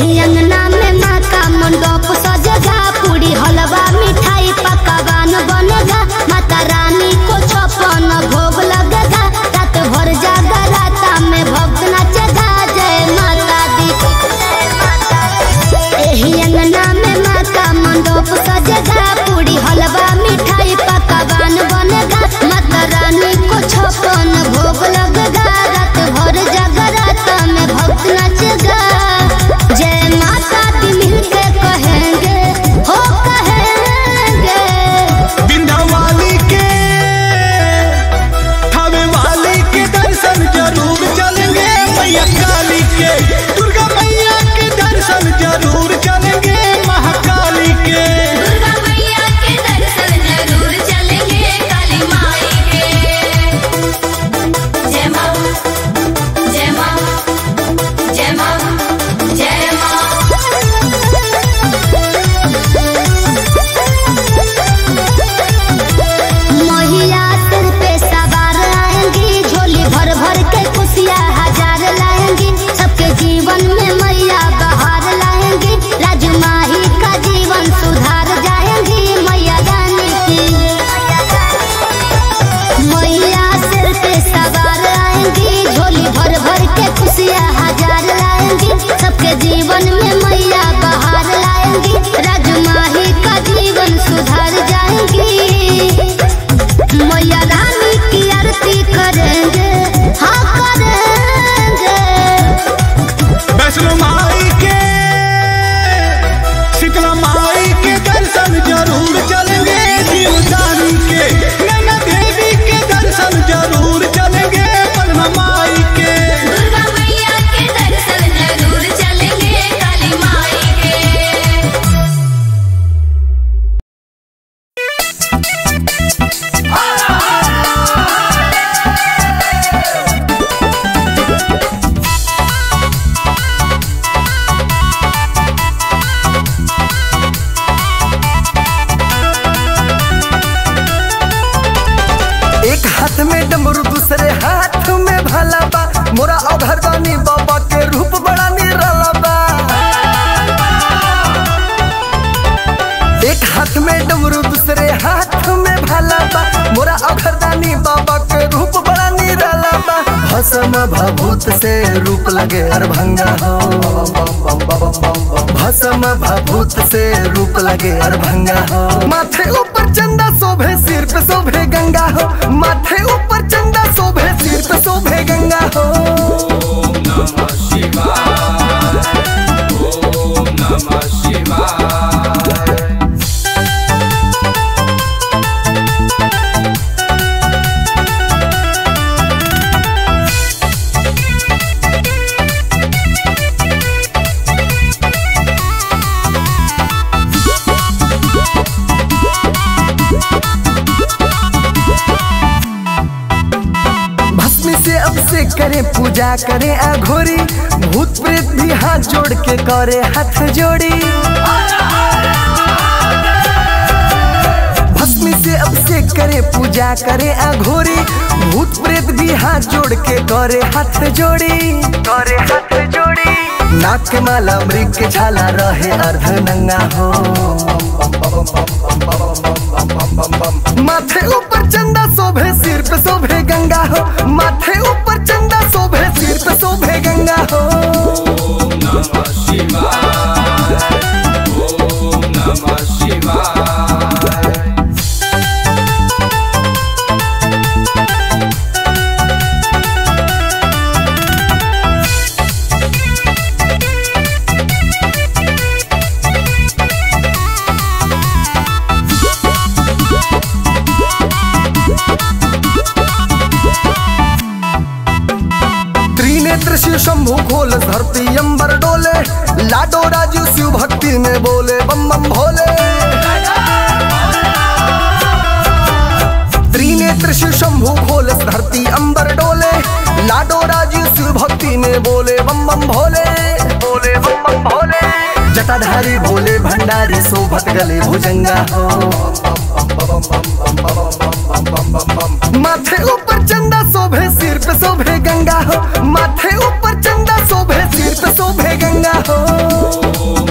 नहीं अंगना मैया रानी की आरती करे। मर्दानी बाबा के रूप बड़ा निराला बा। भसम भभूत से रूप लगे अरभंगा हो। भसम भभूत से रूप लगे अरभंगा हो। माथे ऊपर चंदा सोभे सिर पे सोभे गंगा हो। माथे ऊपर चंदा सोभे सिर करे, पूजा करे, अघोरी। भूत प्रेत भी हाथ जोड़ के करे, हाथ जोड़ी। भस्मी से अभिषेक करे, पूजा करे, अघोरी। भूत प्रेत भी हाथ जोड़ के करे, हाथ जोड़ी। करे, हाथ जोड़ी। नाक के माला मृग के झाला रहे, अर्ध नंगा हो। माथे ऊपर चंदा सोभे सिर पे सोभे गंगा हो। माथे ऊपर शंभु खोल, धरती अंबर डोले। लाडो राजू शिव भक्ति में बोले, बम बम भोले। त्रिनेत्र शिव शंभु खोल, धरती अंबर डोले। लाडो राजू शिव भक्ति में बोले, बम बम भोले। बोले, बम बम भोले। जटाधारी भोले भंडारी शोभत गले भुजंगा। हो माथे ऊपर चंदा शोभे सिर पे गंगा हो माथे ऊपर चंदा शोभे सिर पे शोभे गंगा हो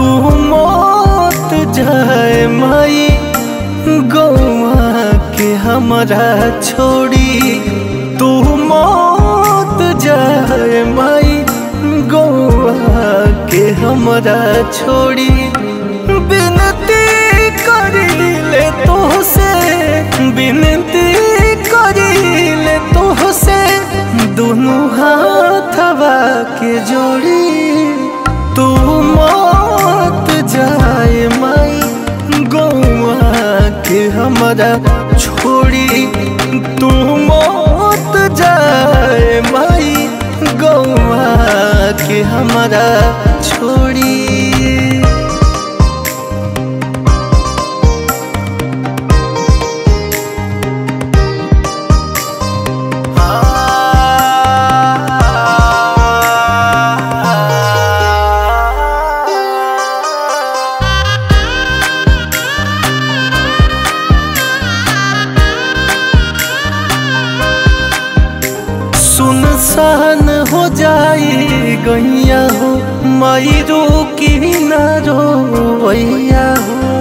तू मौत जाए माई गौआ के हमरा छोड़ी तू मौत जाए माई गौआ के हमरा छोड़ी हमरा छोड़ी तू मौत जाए माई गौआ के हमरा जाई गैया हो मैरू जो रोवैया हो।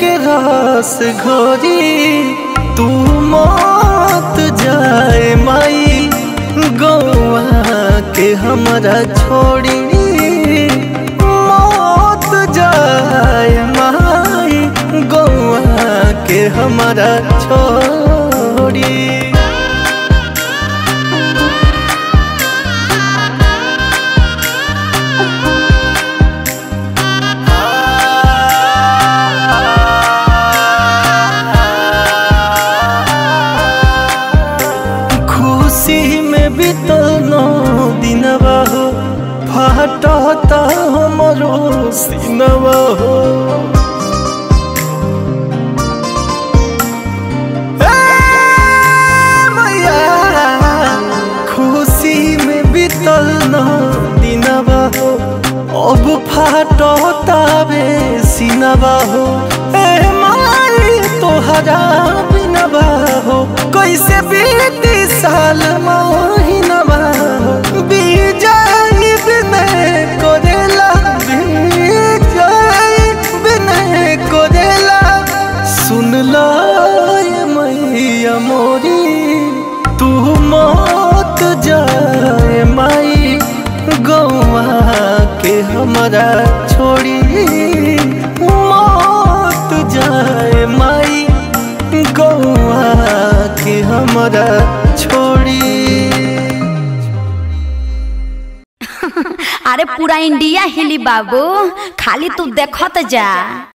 के रस घोरी तू मौत जाए माई गौआ के हमरा छोड़ी मौत जाए माई गौआ के हमरा छोड़ी अब फाटता बे सीनवा हो ए माई तोहरा बिनवा हो कैसे बीती साल हमरा छोड़ी मौत जाए माई गौआ के हमरा छोड़ी अरे पूरा इंडिया हिली बाबू खाली तू देखत जा